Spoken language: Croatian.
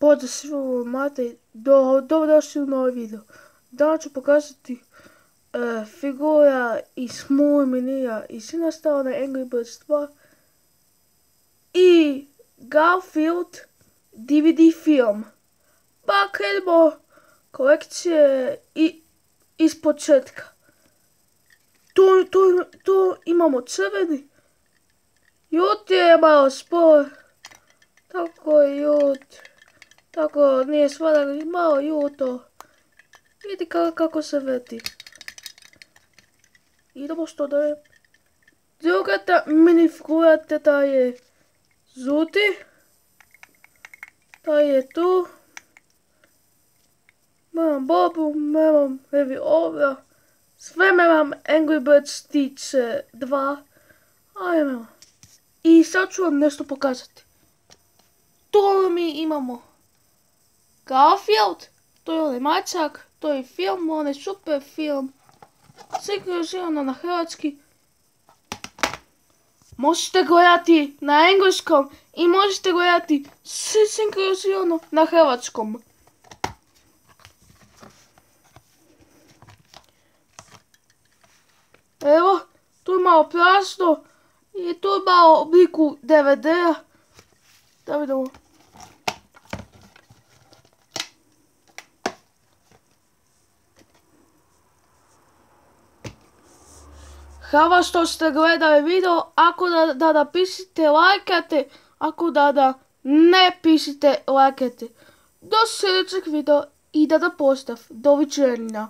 Pozdrav svima mate, do, dobrodošli u novi video. Danas ću pokazati uh, figura iz Small Minija i Sinastao na Angry Birds 2 i Garfield DVD film. Pa kolekcije i iz početka. Tu imamo crveni. Jut je malo spor. Tako je jut. Tako, nije svadak, malo juto. Vidi kako, se vrti. Idemo što da je. Druga ta mini figura ta je Zuti. Ta je tu. Imam Bobu, imam Heavy Ovra. Sve imam Angry Birds Stitch 2. Ajmo. I sad ću vam nešto pokazati. To mi imamo Garfield, to je onaj mačak, to je film, onaj super film. Sinkronizirano na hrvatski. Možete gledati na engleskom i možete gledati sinkronizirano na hrvatskom. Evo, tu je malo plasno i tu je malo obliku DVD-a. Da vidimo. Hvala što ste gledali video, ako da, da napisite lajkate, ako da da ne pisite lajkate. Do sljedećeg video i da da postav. Doviđenja.